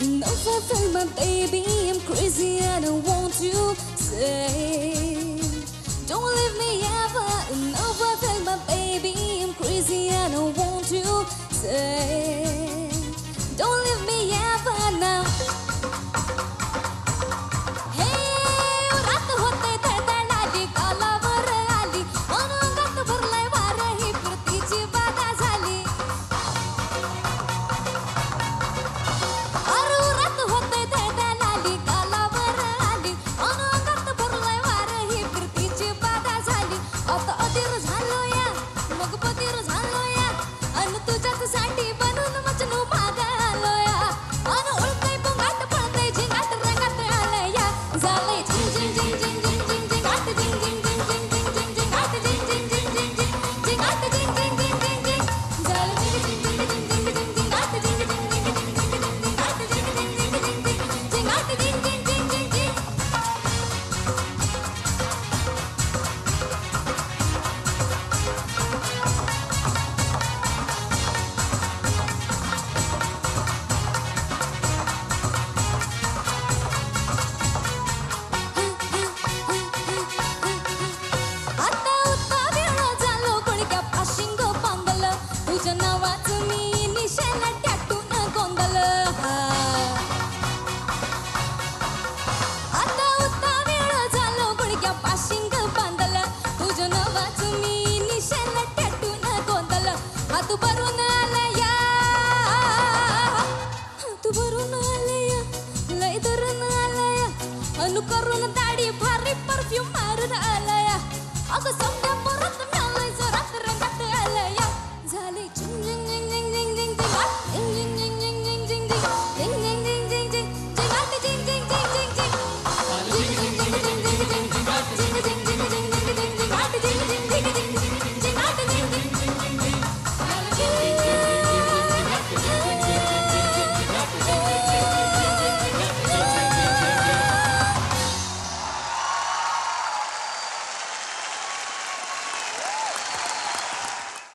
No, I feel my baby, I'm crazy, I don't want you say. Don't leave me ever. No, I feel my baby, I'm crazy, I don't want you say. சாட்டி करून दाढी भारी perfume मारून आलाय अगं